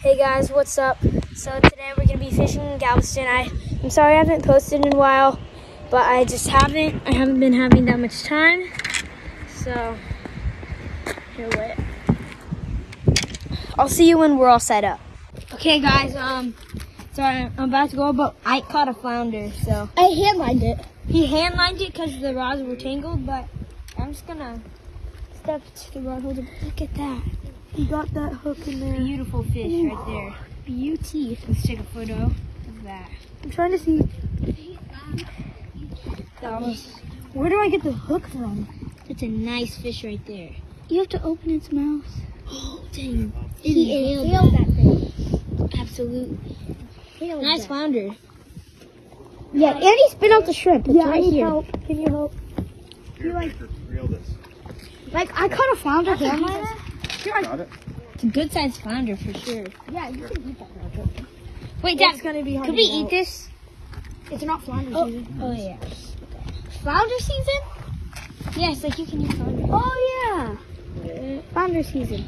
Hey guys, what's up? So today we're gonna be fishing in Galveston. I, I'm sorry I haven't posted in a while, but I just haven't. I haven't been having that much time. So here, wait. I'll see you when we're all set up. Okay, guys. Um, sorry, I'm about to go, but I caught a flounder. So I handlined it. he hand lined it because the rods were tangled, but I'm just gonna step to the rod holder. Look at that. He got that hook in there. Beautiful fish right there. Beauty. Let's take a photo of that. I'm trying to see. That was, Where do I get the hook from? it's a nice fish right there. You have to open its mouth. Oh, dang. He nailed inhaled that thing. Absolutely. Inhaled Nice that. flounder. Yeah, and he spit out the shrimp. It's Yeah, I right need here. help. Can you help? Here, like- reel this. Like I caught a flounder handliner. Got it? It's a good sized flounder for sure. Yeah, you can eat that. flounder. Wait, It's Dad, gonna be hard. could we eat out. this? It's not flounder Oh, season. oh yeah. Flounder season? Yes, like you can eat flounder. Oh yeah. Flounder season.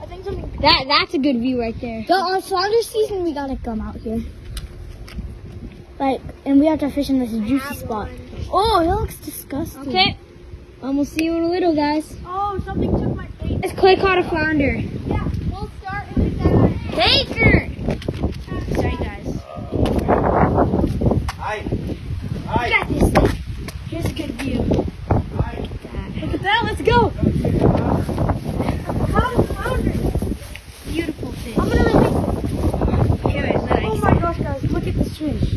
I think something. That that's a good view right there. So on flounder season, we gotta come out here. Like, and we have to fish in this juicy spot. Oh, it looks disgusting. Okay. Um, we'll see you in a little, guys. Oh, something took my bait. It's Clay caught a flounder. Yeah, we'll start with that. Baker! Sorry, guys. Hi. Hi. Got this thing. Here's a good view. Hi. Look at that. Let's go. Beautiful fish. I'm gonna release Here it is. it. Oh my gosh, guys, look at this fish.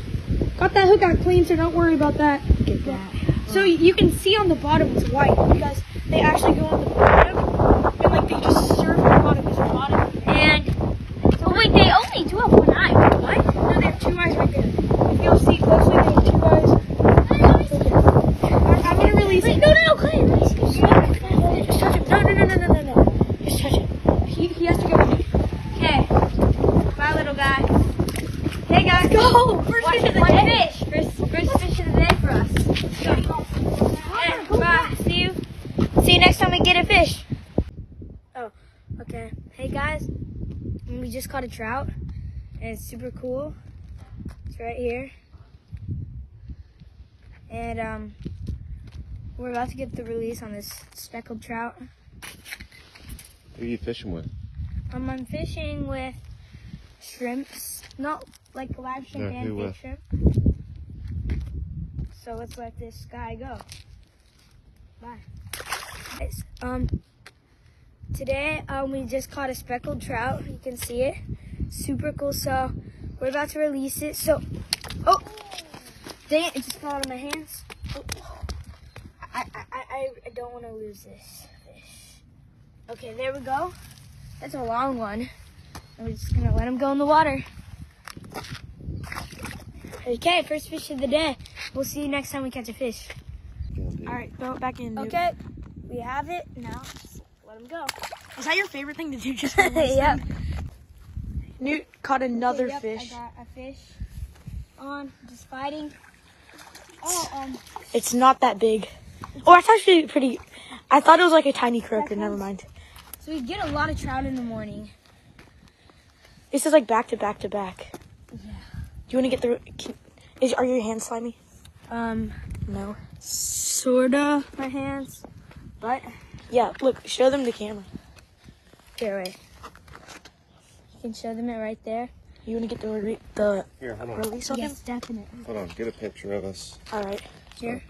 Got that hook out clean, so don't worry about that. Look at that. So you can see on the bottom it's white because they actually go on the bottom and like they just surf the bottom because the bottom. And oh wait, they only do have one eye. What? No, they have two eyes right there. If you'll see closely, they have two eyes. I'm, I'm gonna release Wait, it. no, no, Clay. release it. Just touch him. No, no, no, no, no, no, no. Just touch him. He, he has to go with me. Okay. Bye, little guy. Hey guys. Go! First One, fish of the day. fish. First, first fish of the day for us. Okay, bye. See you. See you next time we get a fish. Oh, okay. Hey guys, we just caught a trout, and it's super cool. It's right here, and um, we're about to get the release on this speckled trout. Who are you fishing with? Um, I'm fishing with shrimps, not like live shrimp Yeah, and fake shrimp. So let's let this guy go. Bye. Guys, um, today um, we just caught a speckled trout. You can see it. Super cool. So we're about to release it. So, oh, dang it! It just fell out of my hands. Oh. I, I, I, I don't want to lose this fish. Okay, there we go. That's a long one. And we're just gonna let him go in the water. Okay, first fish of the day. We'll see you next time we catch a fish. All right, throw it back in. Dude. Okay, we have it. Now, just let him go. Is that your favorite thing to do? Just yep. Newt caught another Yep, fish. I got a fish on, just fighting. Oh, um, It's not that big. Oh, that's actually pretty. I thought it was like a tiny croaker. Never mind. so we get a lot of trout in the morning. This is like back to back to back. Yeah. Do you want to get the? Can, is are your hands slimy? Um, No. sorta my hands, but Yeah. Look, show them the camera. here, wait. You can show them it right there. You want to get the re- the Here, hold on. release on Yes, definitely. Hold on. Get a picture of us. All right. Here.